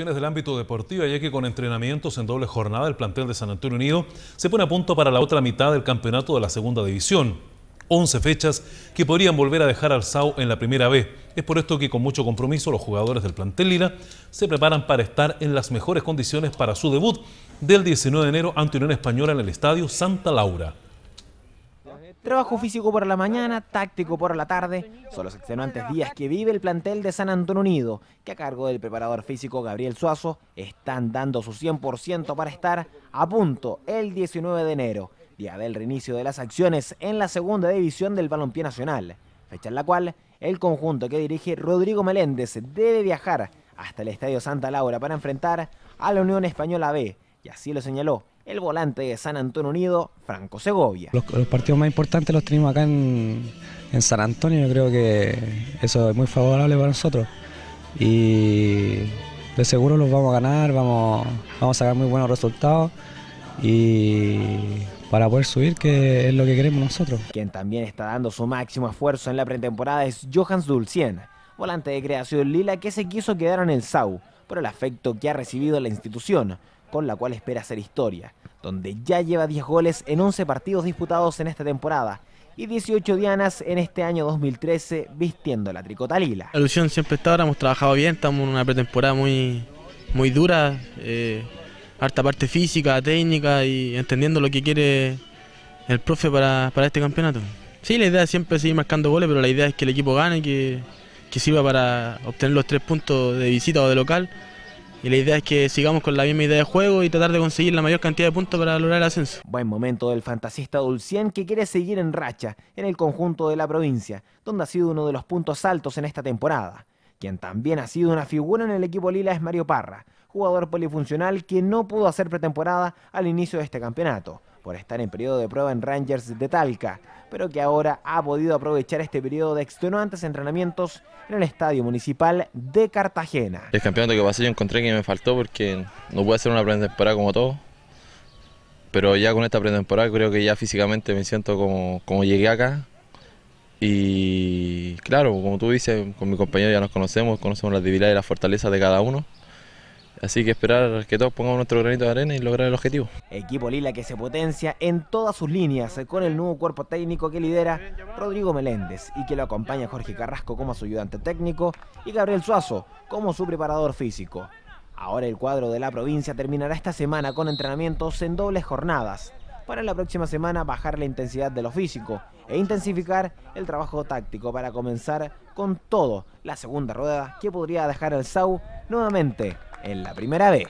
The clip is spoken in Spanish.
informaciones del ámbito deportivo, ya que con entrenamientos en doble jornada el plantel de San Antonio Unido se pone a punto para la otra mitad del campeonato de la segunda división. 11 fechas que podrían volver a dejar al SAU en la primera B. Es por esto que con mucho compromiso los jugadores del plantel Lila se preparan para estar en las mejores condiciones para su debut del 19 de enero ante Unión Española en el Estadio Santa Laura. Trabajo físico por la mañana, táctico por la tarde, son los extenuantes días que vive el plantel de San Antonio Unido, que a cargo del preparador físico Gabriel Suazo están dando su 100% para estar a punto el 19 de enero, día del reinicio de las acciones en la segunda división del balompié nacional, fecha en la cual el conjunto que dirige Rodrigo Meléndez debe viajar hasta el Estadio Santa Laura para enfrentar a la Unión Española B, y así lo señaló el volante de San Antonio Unido, Franco Segovia. Los, partidos más importantes los tenemos acá en, San Antonio, yo creo que eso es muy favorable para nosotros. Y de seguro los vamos a ganar, vamos, vamos a sacar muy buenos resultados y para poder subir, que es lo que queremos nosotros. Quien también está dando su máximo esfuerzo en la pretemporada es Johans Dulcien, volante de creación Lila que se quiso quedar en el SAU por el afecto que ha recibido la institución, con la cual espera hacer historia, donde ya lleva 10 goles en 11 partidos disputados en esta temporada y 18 dianas en este año 2013 vistiendo la tricota lila. La ilusión siempre está ahora, hemos trabajado bien, estamos en una pretemporada muy, muy dura, eh, harta parte física, técnica y entendiendo lo que quiere el profe para, este campeonato. Sí, la idea es siempre seguir marcando goles, pero la idea es que el equipo gane, que, que sirva para obtener los tres puntos de visita o de local y la idea es que sigamos con la misma idea de juego y tratar de conseguir la mayor cantidad de puntos para lograr el ascenso. Buen momento del fantasista Dulcien que quiere seguir en racha en el conjunto de la provincia, donde ha sido uno de los puntos altos en esta temporada. Quien también ha sido una figura en el equipo lila es Mario Parra, jugador polifuncional que no pudo hacer pretemporada al inicio de este campeonato, por estar en periodo de prueba en Rangers de Talca, pero que ahora ha podido aprovechar este periodo de extenuantes entrenamientos en el Estadio Municipal de Cartagena. El campeonato que pasé yo encontré que me faltó porque no pude hacer una pretemporada como todo, pero ya con esta pretemporada creo que ya físicamente me siento como, como llegué acá. Y claro, como tú dices, con mi compañero ya nos conocemos, conocemos las debilidades y las fortalezas de cada uno. Así que esperar que todos pongamos nuestro granito de arena y lograr el objetivo. Equipo Lila que se potencia en todas sus líneas con el nuevo cuerpo técnico que lidera Rodrigo Meléndez y que lo acompaña Jorge Carrasco como su ayudante técnico y Gabriel Suazo como su preparador físico. Ahora el cuadro de la provincia terminará esta semana con entrenamientos en dobles jornadas. Para la próxima semana bajar la intensidad de lo físico e intensificar el trabajo táctico para comenzar con todo la segunda rueda que podría dejar al SAU nuevamente en la primera B.